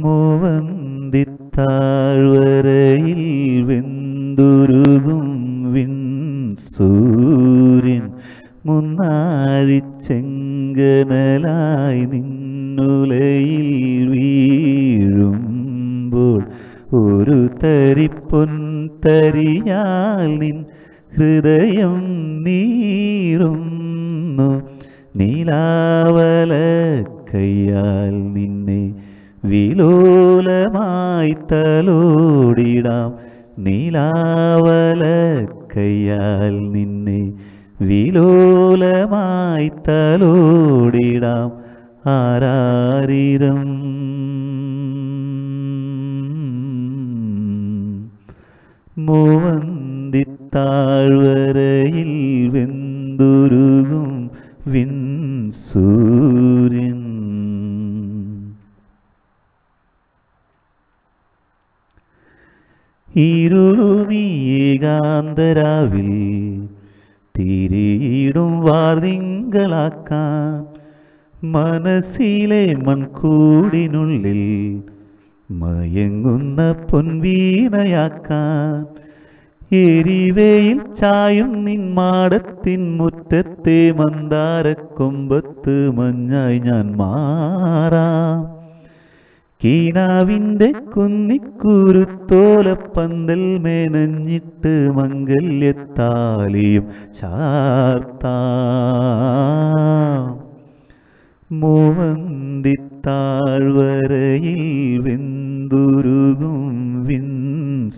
മൂവന്തിത്താഴ്വരയിൽ വെന്തുരുകും വിൺ സൂര്യൻ. മുന്നാഴിച്ചെങ്കനലായി നിന്നുലയിൽ വീഴുമ്പോൾ ഒരു തരിപ്പൊൻ തരിയാൽ നിൻ ഹൃദയം നീറുന്നു. നീലാവല കയ്യാൽ നിന്നെ വിലോലമായി തലോടിടാം. നീലാവല കയ്യാൽ നിന്നെ വിലോലമായി തലോടിടാം. ആരാരിരം? മൂവന്തിത്താഴ്വരയിൽ വെന്തുരുകും വിൺ സൂര്യൻ ഇരുളുമീ ഏകാന്തരാവിൽ തിരിയിടും വാർതിങ്കളാക്കാൻ മനസ്സിലെ മൺകൂടിനുള്ളിൽ മയങ്ങുന്ന പൊൻവീണയാക്കാൻ എരിവയിൽ ചായും നിൻമാടത്തിൻ മുറ്റത്തെ മന്ദാരക്കൊമ്പത്ത് മഞ്ഞായി ഞാൻ മാറാം. കീനാവിന്റെ കുന്നിക്കുരുത്തോലപ്പന്തൽ മെനഞ്ഞിട്ട് മംഗല്യത്താലിയും ചാർത്താ. മൂവന്തിത്താഴ്വരയിൽ വെന്തുരുകും വിൻ